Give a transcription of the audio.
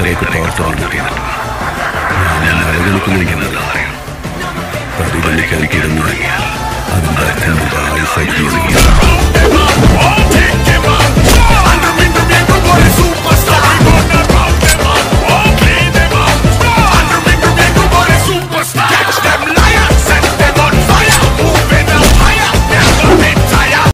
ഇത്രയൊക്കെ പ്രവർത്തനം ഞാൻ നിലനിൽക്കുന്നുണ്ടെന്നല്ല പരിഗണിക്കാൻ തുടങ്ങി അതിന്റെ അർത്ഥം